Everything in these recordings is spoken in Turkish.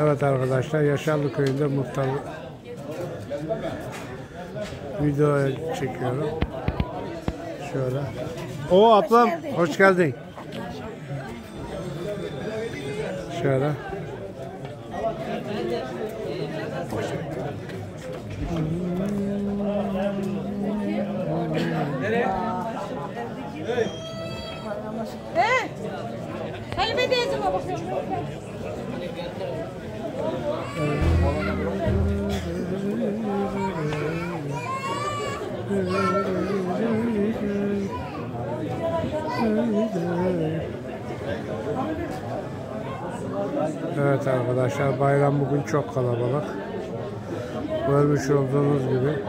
Evet arkadaşlar Yaşarlı köyünde muhtar video çekiyorum. Şöyle. O ablam hoş geldin. Şöyle. He? Kaybedeceğim ama bakıyorum. Evet arkadaşlar bayram bugün çok kalabalık. Görmüş olduğunuz gibi.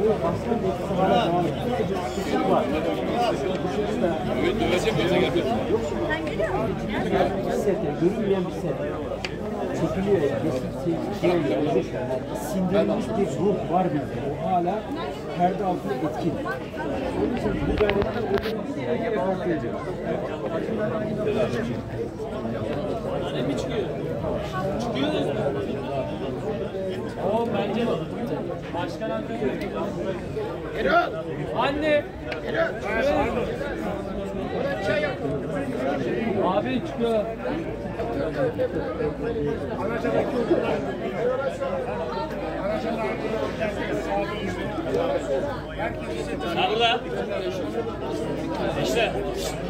Bu aslında bir sete, görünmeyen bir sete. Çekiliyor ya, geçip şey. Sindirilmiş bir ruh var bizde. O hala perde altında etkin. Onun için bu gayretler öyle bir bağlı ediyor. O bence başkan Anne. Abi çıkıyor. Ha burada. İşte. Tekrar.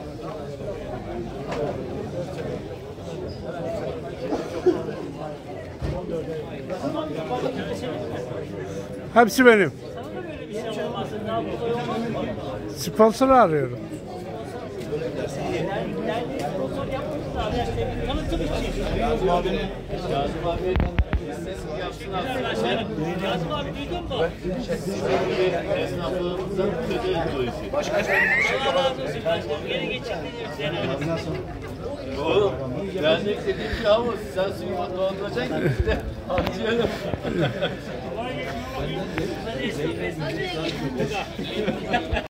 başkanım. Geri geçirdiniz seni. Oğlum, dernek dediğim şey ama sen suyu dolandıracaksın ki biz de Allez, on